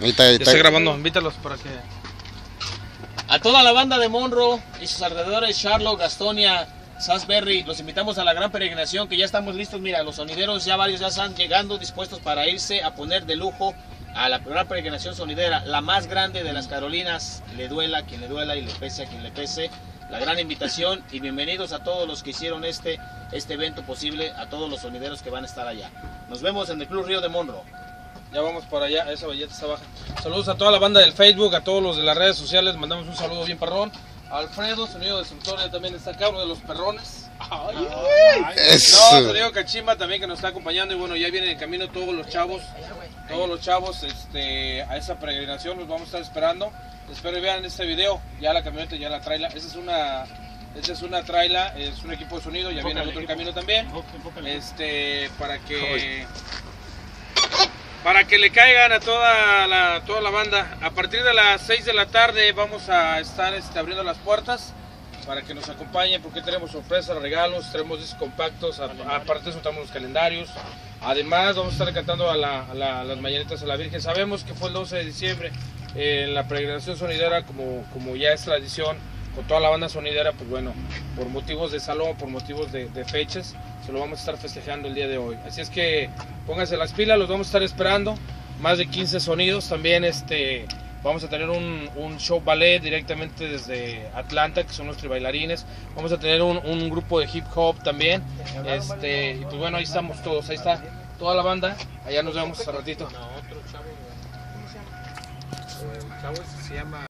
Ahí está, ahí Ya está. está grabando, invítalos para que... A toda la banda de Monroe y sus alrededores, Charlotte, Gastonia, Salisbury, los invitamos a la gran peregrinación que ya estamos listos. Mira, los sonideros ya varios ya están llegando dispuestos para irse a poner de lujo a la gran peregrinación sonidera, la más grande de las Carolinas. Le duela a quien le duela y le pese a quien le pese. La gran invitación y bienvenidos a todos los que hicieron este, este evento posible, a todos los sonideros que van a estar allá. Nos vemos en el Club Río de Monroe. Ya vamos para allá, esa belleta está baja. Saludos a toda la banda del Facebook, a todos los de las redes sociales, mandamos un saludo bien perrón. Alfredo, sonido destructor, ya también está acá, uno de los perrones. Ay, Eso. No, te digo Cachimba también que nos está acompañando y bueno, ya vienen en camino todos los chavos, todos los chavos este, a esa peregrinación, los vamos a estar esperando. Espero que vean este video, ya la camioneta, ya la traila. Esa es una, esa es una traila, es un equipo de sonido, ya viene el otro en camino también. Este, para que para que le caigan a toda la, toda la banda. A partir de las 6 de la tarde vamos a estar este, abriendo las puertas para que nos acompañen porque tenemos sorpresas, regalos, tenemos discos compactos, aparte de eso tenemos los calendarios. Además vamos a estar cantando a, la- a la- a las mañanitas a la Virgen. Sabemos que fue el 12 de diciembre eh, en la peregrinación sonidera, como, como ya es tradición, con toda la banda sonidera, pues bueno, por motivos de salón, por motivos de, fechas, se lo vamos a estar festejando el día de hoy. Así es que pónganse las pilas, los vamos a estar esperando. Más de 15 sonidos también, este, vamos a tener un, un show ballet directamente desde Atlanta, que son nuestros bailarines. Vamos a tener un, un grupo de hip hop también. Este, y pues bueno, ahí estamos todos, ahí está toda la banda. Allá nos vemos al ratito. otro chavo. El chavo se llama